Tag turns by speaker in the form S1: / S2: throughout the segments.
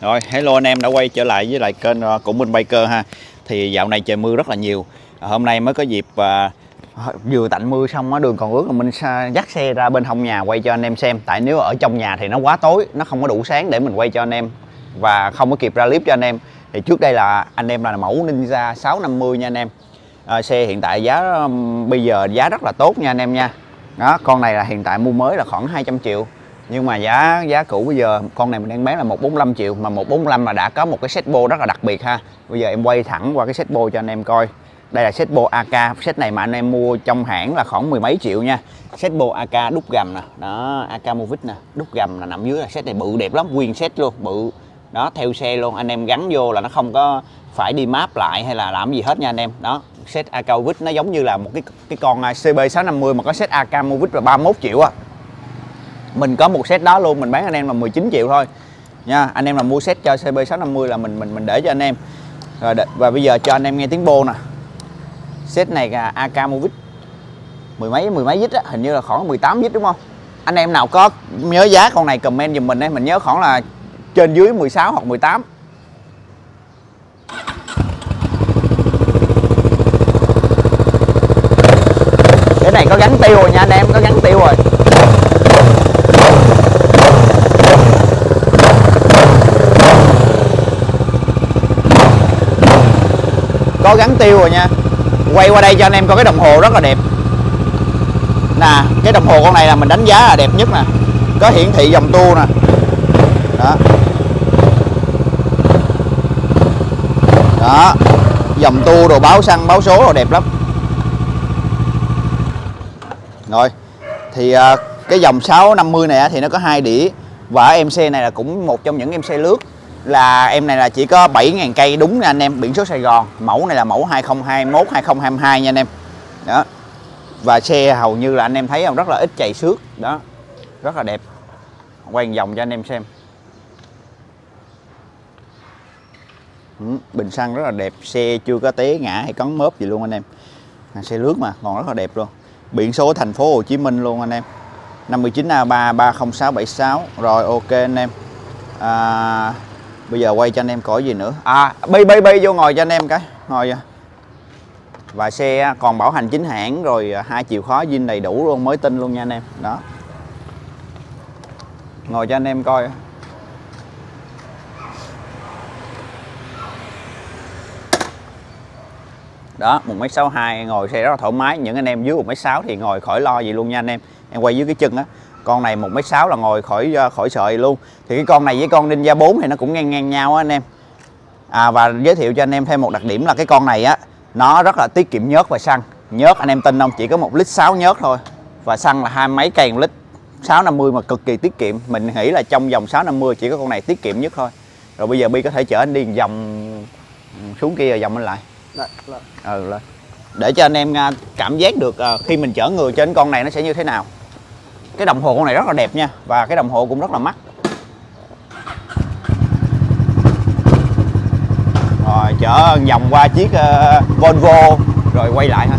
S1: rồi hello anh em đã quay trở lại với lại kênh ờ, của Minh Biker ha. Thì dạo này trời mưa rất là nhiều. Ờ, hôm nay mới có dịp à, vừa tạnh mưa xong á đường còn ướt là mình dắt xe ra bên hông nhà quay cho anh em xem. Tại nếu ở trong nhà thì nó quá tối nó không có đủ sáng để mình quay cho anh em và không có kịp ra clip cho anh em. Thì trước đây là anh em là mẫu Ninja 650 nha anh em. À, xe hiện tại giá bây giờ giá rất là tốt nha anh em nha. Đó con này là hiện tại mua mới là khoảng 200 triệu nhưng mà giá giá cũ bây giờ, con này mình đang bán là 145 triệu, mà 145 là đã có một cái set bô rất là đặc biệt ha. Bây giờ em quay thẳng qua cái set bô cho anh em coi. Đây là set bô AK set này mà anh em mua trong hãng là khoảng mười mấy triệu nha. Set bô AK đúc gầm nè, đó AK Movic nè, đúc gầm là nằm dưới là set này bự đẹp lắm, nguyên set luôn, bự. Đó, theo xe luôn, anh em gắn vô là nó không có phải đi map lại hay là làm gì hết nha anh em. Đó, set AK Movic nó giống như là một cái cái con à, CB650 mà có set AK Movic là 31 triệu à mình có một set đó luôn, mình bán anh em là 19 triệu thôi. Nha, anh em là mua set cho CB650 là mình mình mình để cho anh em. Rồi và bây giờ cho anh em nghe tiếng bô nè. Set này là AK Movic mười mấy mười mấy dít á, hình như là khoảng 18 dít đúng không? Anh em nào có nhớ giá con này comment giùm mình ấy, mình nhớ khoảng là trên dưới 16 hoặc 18 cái này có gắn tiêu rồi nha anh em, có gắn tiêu rồi có gắn tiêu rồi nha. Quay qua đây cho anh em coi cái đồng hồ rất là đẹp. Nè cái đồng hồ con này là mình đánh giá là đẹp nhất nè. Có hiển thị dòng tua nè. Đó. Đó. Dòng tua đồ báo xăng báo số đồ đẹp lắm. Rồi thì uh, cái dòng 650 này thì nó có hai đĩa. Và em xe này là cũng một trong những em xe lướt. Là em này là chỉ có 7.000 cây đúng nha anh em biển số Sài Gòn. Mẫu này là mẫu 2021 2022 nha anh em. Đó. Và xe hầu như là anh em thấy không rất là ít chạy xước. Đó. Rất là đẹp. Quay vòng cho anh em xem. Ừ, bình xăng rất là đẹp. Xe chưa có té ngã hay cấn mớp gì luôn anh em. Xe lướt mà còn rất là đẹp luôn. Biển số thành phố Hồ Chí Minh luôn anh em. 59A3 30676 rồi ok anh em. À, bây giờ quay cho anh em có gì nữa. À bay bay bay vô ngồi cho anh em cái. Ngồi và xe còn bảo hành chính hãng rồi à, hai chìa khóa zin đầy đủ luôn mới tin luôn nha anh em. Đó. Ngồi cho anh em coi. Đó một m sáu ngồi xe rất là thoải mái. Những anh em dưới một m sáu thì ngồi khỏi lo gì luôn nha anh em. Em quay dưới cái chân á con này một m sáu là ngồi khỏi ờ, khỏi sợi luôn. Thì cái con này với con Ninja 4 thì nó cũng ngang ngang nhau á anh em. À, và giới thiệu cho anh em thêm một đặc điểm là cái con này á nó rất là tiết kiệm nhớt và xăng. Nhớt anh em tin không? Chỉ có một lít 6 nhớt thôi. Và xăng là hai mấy cây một lít 650 mà cực kỳ tiết kiệm. Mình nghĩ là trong vòng 650 chỉ có con này tiết kiệm nhất thôi. Rồi bây giờ Bi có thể chở anh đi vòng ừ, xuống kia rồi vòng anh lại ừ lên để cho anh em à, cảm giác được à, khi mình chở người trên con này nó sẽ như thế nào. Cái đồng hồ con này rất là đẹp nha, và cái đồng hồ cũng rất là mắc. Rồi, chở vòng qua chiếc à, Volvo, rồi quay lại ha.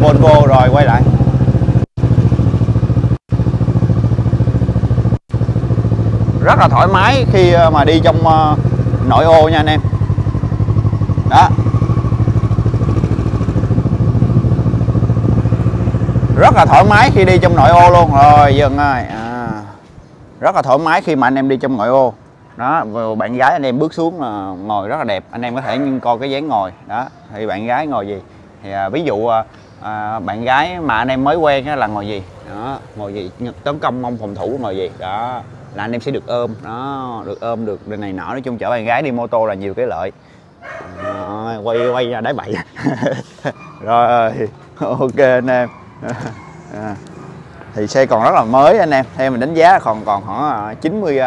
S1: Volvo, rồi quay lại. Rất là thoải mái khi mà đi trong nội ô nha anh em đó. Rất là thoải mái khi đi trong nội ô luôn. Rồi dừng rồi. À. rất là thoải mái khi mà anh em đi trong nội ô. Đó bạn gái anh em bước xuống là ngồi rất là đẹp. Anh em có thể coi cái dáng ngồi. Đó thì bạn gái ngồi gì? Thì à, ví dụ à, à bạn gái mà anh em mới quen là ngồi gì? Đó ngồi gì? Tấn công mong phòng thủ ngồi gì? Đó là anh em sẽ được ôm. Đó được ôm được này nọ. Nói chung chở bạn gái đi mô tô là nhiều cái lợi rồi, quay quay ra đáy bậy rồi ok anh em. À. thì xe còn rất là mới anh em. Theo mình đánh giá còn còn khoảng à, 90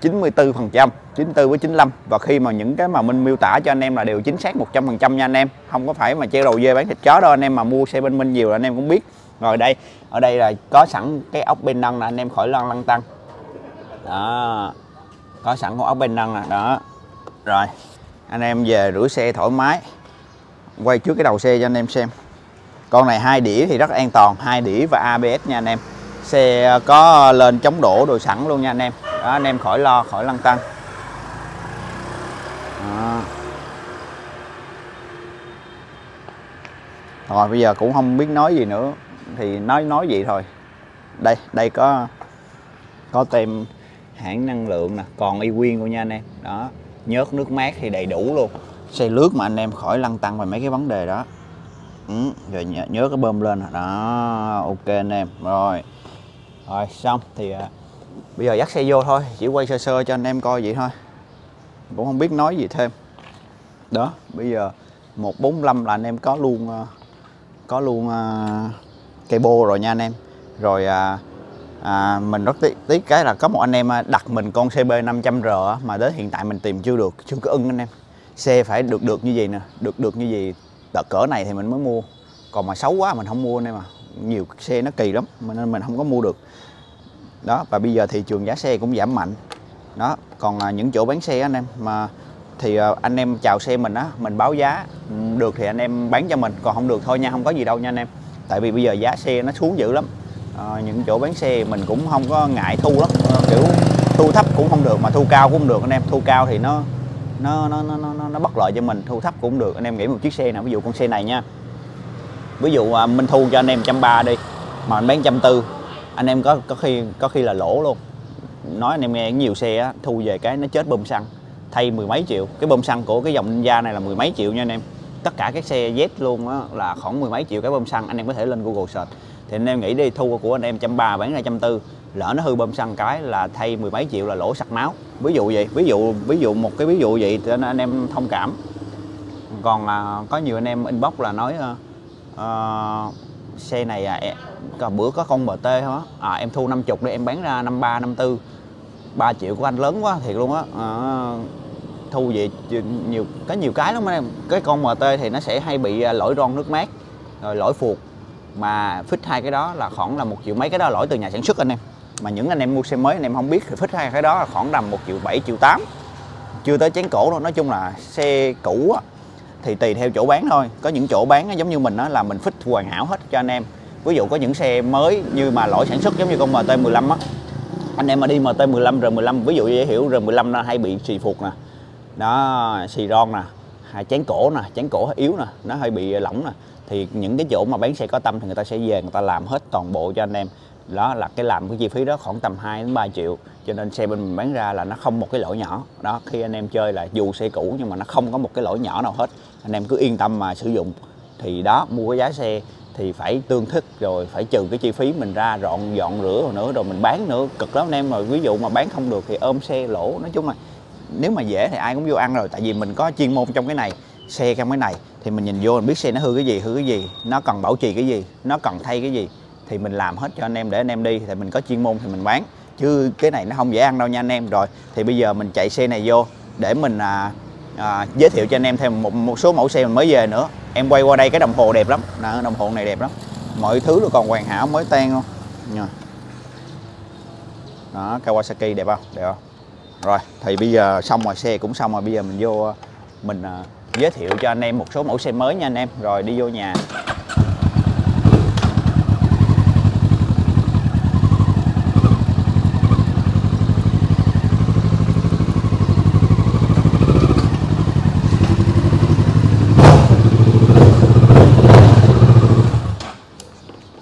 S1: 94 à, phần trăm 94 với 95 và khi mà những cái mà mình miêu tả cho anh em là đều chính xác 100 phần trăm nha anh em. Không có phải mà treo đầu dê bán thịt chó đâu anh em mà mua xe bên Minh nhiều là anh em cũng biết. Rồi đây ở đây là có sẵn cái ốc bên nâng là anh em khỏi lăn lăn tăng đó có sẵn con ốc bên nâng là đó. Rồi anh em về rửa xe thoải mái quay trước cái đầu xe cho anh em xem. Con này hai đĩa thì rất an toàn hai đĩa và ABS nha anh em. Xe ờ, có lên chống đổ đồ sẵn luôn nha anh em. Đó, anh em khỏi lo khỏi lăn tăng đó. rồi bây giờ cũng không biết nói gì nữa. Thì nói nói gì thôi. Đây đây có có tem hãng năng lượng nè còn y nguyên luôn nha anh em. Đó nhớt nước mát thì đầy đủ luôn. Xe lướt mà anh em khỏi lăn tăng về mấy cái vấn đề đó. Ừ, rồi nhớ, nhớ cái bơm lên. Đó ok anh em. Rồi. Rồi xong thì à, bây giờ dắt xe vô thôi. Chỉ quay sơ sơ cho anh em coi vậy thôi. Cũng không biết nói gì thêm. Đó bây giờ 145 là anh em có luôn à, có luôn uh, cây bô rồi nha anh em. Rồi à, à, mình rất tiếc, tiếc cái là có một anh em à, đặt mình con CB 500R mà đến hiện tại mình tìm chưa được chưa có ưng anh em. Xe phải được được như vậy nè được được như vậy đợt cỡ này thì mình mới mua. Còn mà xấu quá mình không mua anh em à. Nhiều xe nó kỳ lắm nên mình không có mua được. Đó và bây giờ thị trường giá xe cũng giảm mạnh. Đó còn là những chỗ bán xe anh em mà thì à, anh em chào xe mình á mình báo giá ừ, được thì anh em bán cho mình còn không được thôi nha không có gì đâu nha anh em. Tại vì bây giờ giá xe nó xuống dữ lắm à, những chỗ bán xe mình cũng không có ngại thu lắm. À, kiểu thu thấp cũng không được mà thu cao cũng không được anh em. Thu cao thì nó nó nó nó nó, nó bất lợi cho mình. Thu thấp cũng được. Anh em nghĩ một chiếc xe nào ví dụ con xe này nha. Ví dụ à, mình thu cho anh em trăm ba đi mà mình bán trăm tư anh em có có khi có khi là lỗ luôn. Nói anh em nghe nhiều xe á, thu về cái nó chết bơm xăng thay mười mấy triệu. Cái bơm xăng của cái dòng Ninja này là mười mấy triệu nha anh em. Tất cả các xe Z luôn á, là khoảng mười mấy triệu cái bơm xăng anh em có thể lên Google search thì anh em nghĩ đi thu của anh em trăm ba bán ra trăm tư lỡ nó hư bơm xăng cái là thay mười mấy triệu là lỗ sặc máu. Ví dụ vậy ví dụ ví dụ một cái ví dụ vậy thì anh em thông cảm. Còn à, có nhiều anh em inbox là nói à, à, xe này à, cả bữa có con MT hả? À, em thu 50 để em bán ra 53 54 3 triệu của anh lớn quá thiệt luôn á. À, thu về nhiều có nhiều cái lắm anh em. Cái con MT thì nó sẽ hay bị à, lỗi ron nước mát rồi lỗi phuộc mà fix hai cái đó là khoảng là một triệu mấy cái đó là lỗi từ nhà sản xuất anh em. Mà những anh em mua xe mới anh em không biết thì fix hai cái đó là khoảng tầm một triệu bảy triệu tám. Chưa tới chén cổ đâu nói chung là xe cũ á, thì tùy theo chỗ bán thôi. Có những chỗ bán giống như mình đó là mình fix hoàn hảo hết cho anh em. Ví dụ có những xe mới như mà lỗi sản xuất giống như con MT15 á. Anh em mà đi MT15 R15 ví dụ dễ hiểu R15 nó hay bị xì phục nè. Đó xì ron nè hai chén cổ nè chén cổ yếu nè nó hơi bị lỏng nè thì những cái chỗ mà bán xe có tâm thì người ta sẽ về, người ta làm hết toàn bộ cho anh em. Đó là cái làm cái chi phí đó khoảng tầm 2 đến 3 triệu, cho nên xe bên mình bán ra là nó không một cái lỗi nhỏ. Đó, khi anh em chơi là dù xe cũ nhưng mà nó không có một cái lỗi nhỏ nào hết, anh em cứ yên tâm mà sử dụng. Thì đó, mua cái giá xe thì phải tương thích rồi phải trừ cái chi phí mình ra dọn dọn rửa rồi nữa, rồi mình bán nữa. Cực lắm anh em rồi ví dụ mà bán không được thì ôm xe lỗ. Nói chung là nếu mà dễ thì ai cũng vô ăn rồi, tại vì mình có chuyên môn trong cái này, xe trong cái này thì mình nhìn vô mình biết xe nó hư cái gì hư cái gì nó cần bảo trì cái gì nó cần thay cái gì thì mình làm hết cho anh em để anh em đi thì mình có chuyên môn thì mình bán. Chứ cái này nó không dễ ăn đâu nha anh em. Rồi thì bây giờ mình chạy xe này vô để mình à, à, giới thiệu cho anh em thêm một, một số mẫu xe mình mới về nữa. Em quay qua đây cái đồng hồ đẹp lắm. Đó, đồng hồ này đẹp lắm. Mọi thứ nó còn hoàn hảo mới tan luôn. Nha. Đó Kawasaki đẹp không? Đẹp không? Rồi thì bây giờ xong rồi xe cũng xong rồi. Bây giờ mình vô à, mình à, giới thiệu cho anh em một số mẫu xe mới nha anh em. Rồi đi vô nhà.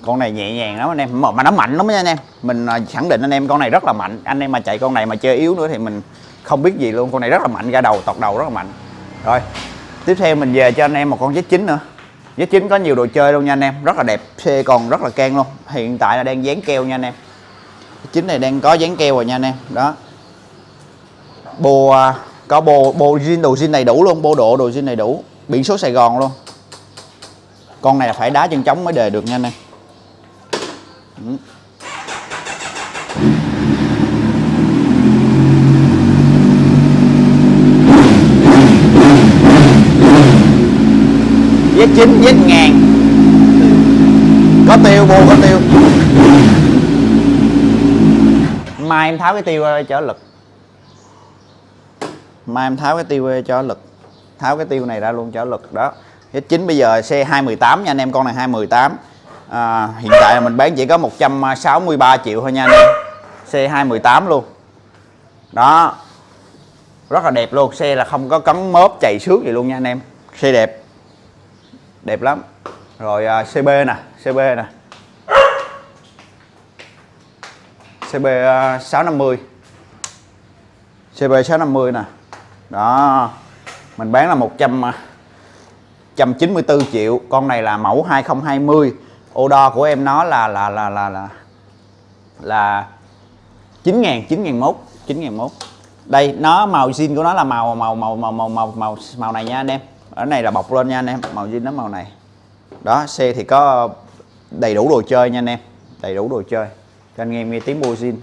S1: Con này nhẹ nhàng lắm anh em. Mà, nó mạnh lắm nha anh em. Mình à, khẳng định anh em con này rất là mạnh. Anh em mà chạy con này mà chơi yếu nữa thì mình không biết gì luôn. Con này rất là mạnh ra đầu tọt đầu rất là mạnh. Rồi tiếp theo mình về cho anh em một con Z9 nữa. Z9 có nhiều đồ chơi luôn nha anh em, rất là đẹp, xe còn rất là can luôn. Hiện tại là đang dán keo nha anh em. Z9 này đang có dán keo rồi nha anh em, đó. Bô à, có bô bô zin đồ zin này đủ luôn, bô độ đồ zin này đủ. Biển số Sài Gòn luôn. Con này là phải đá chân trống mới đề được nha anh em. Ừ. vé chín vé ngàn. Có tiêu mua có tiêu. Mai em tháo cái tiêu ra cho lực. Mai em tháo cái tiêu ra cho lực. Tháo cái tiêu này ra luôn cho lực đó. Vé chín bây giờ xe 218 nha anh em con này 218 à, hiện tại là mình bán chỉ có 163 triệu thôi nha anh em. Xe 218 luôn. Đó. Rất là đẹp luôn xe là không có cấn mớp chạy xước gì luôn nha anh em. Xe đẹp đẹp lắm. Rồi à, CB nè CB nè. CB à, 650 CB 650 nè. Đó mình bán là 100 194 à, triệu. Con này là mẫu 2020 ô đo của em nó là là là là là là 9 ngàn 9 ngàn mốt 9 ngàn đây nó màu zin của nó là màu màu màu màu màu màu màu này nha anh em ở này là bọc lên nha anh em màu jean nó màu này. Đó xe thì có đầy đủ đồ chơi nha anh em đầy đủ đồ chơi. Cho anh em nghe tiếng mua jean.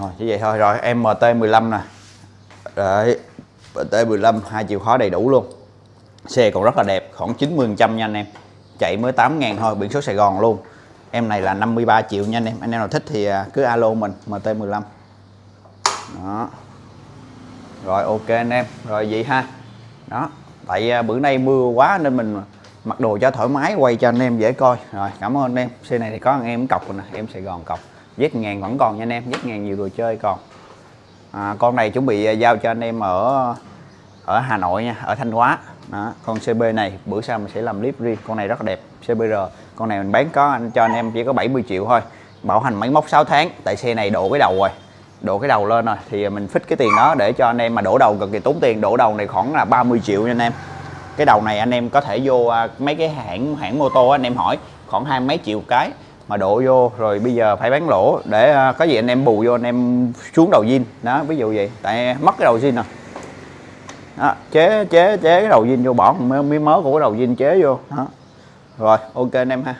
S1: Rồi, chỉ vậy thôi. Rồi MT15 nè. Đấy. T15 hai chìa khóa đầy đủ luôn. Xe còn rất là đẹp, khoảng 90 trăm nha anh em. Chạy mới 8 ngàn thôi, biển số Sài Gòn luôn. Em này là 53 triệu nha anh em. Anh em nào thích thì à, cứ alo mình MT15 đó. Rồi, ok anh em. Rồi, vậy ha. Đó. Tại à, bữa nay mưa quá nên mình mặc đồ cho thoải mái, quay cho anh em dễ coi. Rồi, cảm ơn anh em. Xe này thì có anh em cọc rồi nè, em Sài Gòn cọc. Vết ngàn vẫn còn nha anh em vết ngàn nhiều đồ chơi còn à, con này chuẩn bị à, giao cho anh em ở ở Hà Nội nha ở Thanh Hóa. Đó. con CB này bữa sau mình sẽ làm clip riêng. Con này rất đẹp CBR con này mình bán có anh cho anh em chỉ có 70 triệu thôi. Bảo hành máy móc 6 tháng tại xe này đổ cái đầu rồi đổ cái đầu lên rồi. Thì à, mình phích cái tiền đó để cho anh em mà đổ đầu cực kỳ tốn tiền. Đổ đầu này khoảng là 30 triệu nha anh em. Cái đầu này anh em có thể vô à, mấy cái hãng hãng mô tô anh em hỏi khoảng hai mấy triệu cái mà đổ vô rồi bây giờ phải bán lỗ để à, có gì anh em bù vô anh em xuống đầu zin. Đó ví dụ vậy tại mất cái đầu zin rồi. Đó, chế chế chế cái đầu zin vô bỏ miếng mớ của cái đầu zin chế vô. Đó. Rồi ok anh em ha.